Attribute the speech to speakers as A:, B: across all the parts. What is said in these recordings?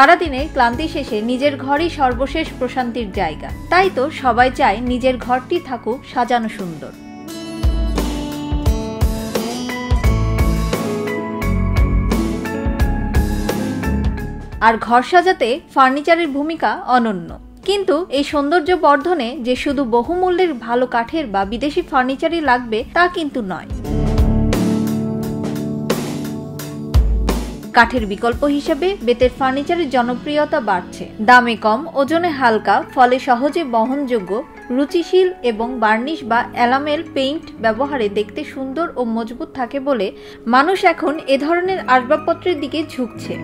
A: সারাদিনের ক্লান্তি শেষে নিজের ঘরই সর্বশেষ প্রশান্তির জায়গা। তাই তো সবাই চায় নিজের ঘরটি থাকুক সাজানো সুন্দর। আর ঘর সাজাতে ফার্নিচারের ভূমিকা অনন্য। কিন্তু এই সৌন্দর্য বর্ধনে যে শুধু বহুমূল্যের ভালো কাঠের বা বিদেশি ফার্নিচারই লাগবে তা কিন্তু নয়। কাঠের বিকল্প হিসেবে বেতের ফার্নিচারের জনপ্রিয়তা বাড়ছে। দামে কম, ওজনে হালকা, ফলে সহজে বহনযোগ্য, রুচিশীল এবং বার্নিশ বা অ্যালামেল পেইন্ট ব্যবহারে দেখতে সুন্দর ও মজবুত থাকে বলে মানুষ এখন এ ধরনের আসবাবপত্রের দিকে ঝুঁকছে।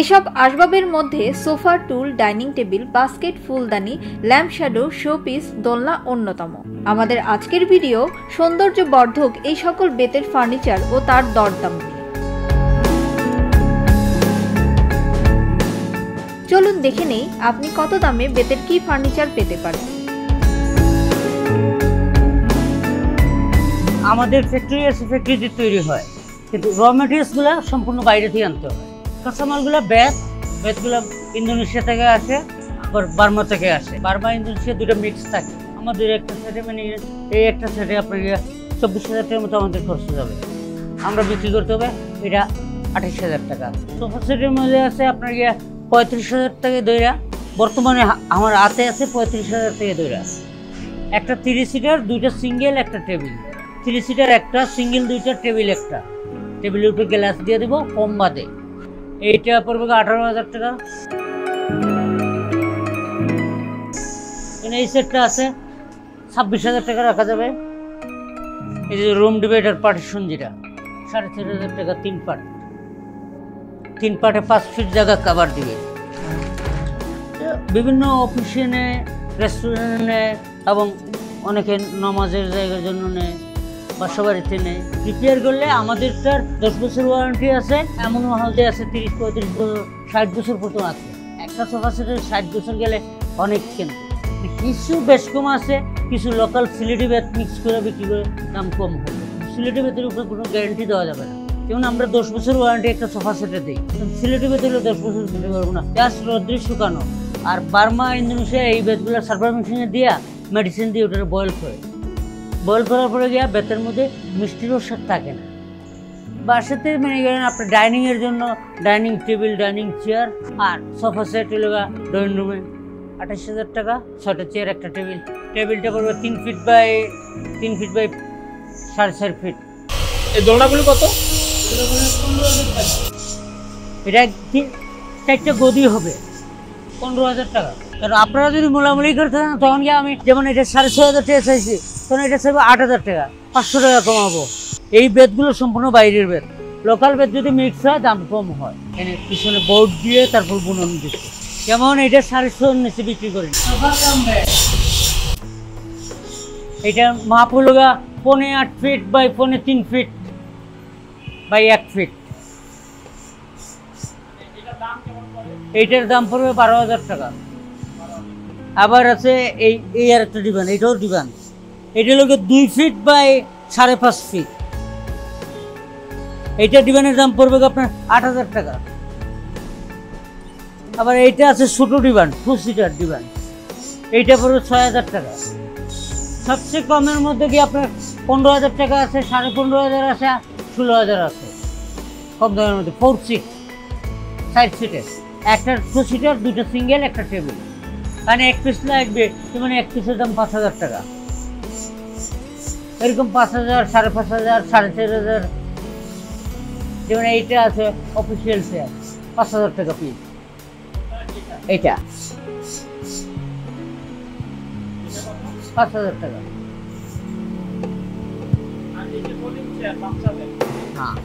A: এসব আসবাবের মধ্যে সোফা, টুল, ডাইনিং টেবিল, বাস্কেট, ফুলদানি ল্যাম্প শ্যাডো শোপিস, দোলনা অন্যতম। আমাদের আজকের ভিডিও সৌন্দর্য বর্ধক এই সকল বেতের ফার্নিচার ও তার দরদাম চলুন দেখে নেই আপনি কত দামে বেতের কি ফার্নিচার পেতে পারেন।
B: আমাদের ফ্যাক্টরি আছে ফ্যাক্টরিতে তৈরি হয়। কিন্তু র মেটেরিয়ালসগুলো সম্পূর্ণ বাইরে থেকে আনতে হয়। কাঁচামালগুলো ব্যাগ ব্যাগগুলো ইন্দোনেশিয়া থেকে আসে, আবার বার্মা থেকে আসে। বার্মা, ইন্দোনেশিয়া দুটো মিক্স থাকে। আমাদের একটা সেটে মানে এই একটা সেটে আপনার ইয়ে চব্বিশ হাজার টাকার মতো আমাদের খরচ যাবে। আমরা বিক্রি করতে হবে, এটা আঠাশ হাজার টাকা। সোফা সেটের মধ্যে আছে আপনার ইয়ে পঁয়ত্রিশ হাজার টাকা দইরা, বর্তমানে আমার হাতে আছে পঁয়ত্রিশ হাজার টাকা দইরা। একটা তিরিশ সিটার দুইটা সিঙ্গেল একটা টেবিল থ্রি সিটার একটা সিঙ্গেল দুইটা টেবিল একটা। টেবিলের উপরে গ্লাস দিয়ে দেবো, কম বাদে। এইটা পড়বে আঠারো হাজার টাকা। এখানে এই সেটটা আছে ছাব্বিশ হাজার টাকা রাখা যাবে। এই যে রুম ডিভাইডার পার্টিশন যেটা, সাড়ে চার হাজার টাকা তিন পার্ট তিন পার্টে পাঁচ ফিট জায়গা কাভার দিবে। বিভিন্ন অফিসে নেয় রেস্টুরেন্টে নেয় এবং অনেকে নমাজের জায়গার জন্য নেয় বাসা বাড়িতে নেয়। রিপেয়ার করলে আমাদেরটার দশ বছর ওয়ারেন্টি আছে এমন হালতে আছে তিরিশ, পঁয়ত্রিশ বছর, ষাট বছর পর্যন্ত আছে। একটা সোফা সেটের ষাট বছর গেলে অনেক কিন্তু। কিছু বেশ কম আছে কিছু লোকাল সিলেটি বেত মিক্স করে বিক্রি করে দাম কম হবে। সিলেটি বেতের উপরে কোনো গ্যারান্টি দেওয়া যাবে না। যেমন আমরা দশ বছর ওয়ারেন্টি একটা সোফা সেটে দিই। সিলেটি বেত হলে দশ বছর দিতে পারব না। জাস্ট রোদ্রে শুকানো। আর বার্মা ইন্দোনেশিয়া এই বেতগুলো সার্ভার মেশিনে দিয়া মেডিসিন দিয়ে ওটা বয়েল করে। বয়েল করার পরে গিয়া বেতের মধ্যে মিষ্টির স্বাদ থাকে না। বাসাতে মানে গেলেন আপনার ডাইনিংয়ের জন্য ডাইনিং টেবিল ডাইনিং চেয়ার আর সোফা সেট হলো ড্রয়িং রুমে আঠাশ হাজার টাকা ছটা চেয়ার একটা টেবিল টেবিলটা পড়বে তিন ফিট বাই তিন ফিট বাই সাড়ে চার ফিট
C: এই দোলনাগুলো কত?
B: এটা চারটে গদি হবে পনেরো হাজার টাকা। কারণ আপনারা যদি মোলামুলি করে থাকেন তখন গিয়ে আমি যেমন এটা সাড়ে ছয় হাজার টাকা চাইছি তখন এটা চাইব আট হাজার টাকা পাঁচশো টাকা কমাবো। এই বেদগুলো সম্পূর্ণ বাইরের বেদ। লোকাল বেদ যদি মিক্স হয় দাম কম হয়। এনে পিছনে বোর্ড দিয়ে তারপর বুনন দিচ্ছে। যেমন এটা সাড়ে ছয় নিচে বিক্রি করি এটা মাপ হলো গা পনে আট ফিট বাই পনে তিন ফিট বাই এক ফিট। এইটার দাম পড়বে বারো হাজার টাকা। আবার আছে এই এই আর একটা ডিবান এটাও ডিবান এটা লোকে দুই ফিট বাই সাড়ে পাঁচ ফিট। এইটা ডিবানের দাম পড়বে আপনার আট হাজার টাকা। আবার এইটা আছে ছোটো ডিবান টু সিটার ডিবান এইটা পড়বে ছয় হাজার টাকা। সবচেয়ে কমের মধ্যে কি আপনার পনেরো হাজার টাকা আছে, সাড়ে পনেরো হাজার আছে, ষোলো হাজার আছে। কম দামের মধ্যে ফোর সিট সাইড সিটের একটা টু সিটার দুটো সিঙ্গেল একটা টেবিল মানে এক পিস লাগবে মানে এক পিসের দাম পাঁচ হাজার টাকা। এরকম পাঁচ হাজার, সাড়ে পাঁচ হাজার, সাড়ে চার হাজার। যেমন এইটা আছে অফিসিয়াল শেয়ার পাঁচ হাজার টাকা পিস এইটা। পাঁচ হাজার টাকা। হ্যাঁ।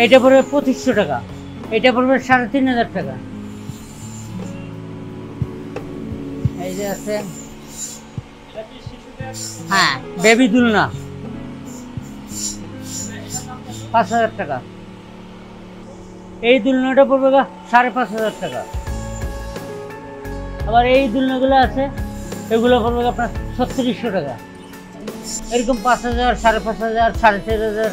B: এইটা পড়বে পঁচিশশো টাকা। এটা পড়বে সাড়ে তিন হাজার টাকা। এই যে আছে। হ্যাঁ বেবি দুলনা। পাঁচ হাজার টাকা। এই দুলনাটা পড়বে গা সাড়ে পাঁচ হাজার টাকা। আবার এই দুলনাগুলো আছে এগুলো পড়বে আপনার ছত্রিশশো টাকা। এরকম পাঁচ হাজার সাড়ে পাঁচ হাজার সাড়ে চার হাজার।